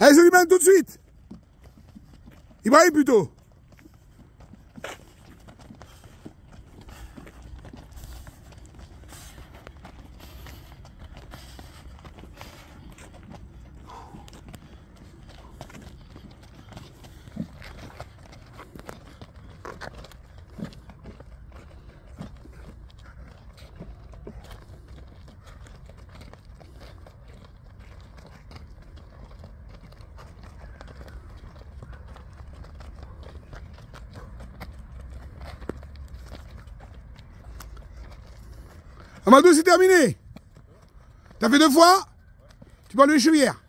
Allez, je lui mène tout de suite. Ibrahim plutôt. Amadou, c'est terminé. T'as fait deux fois? Tu parles de chevillère.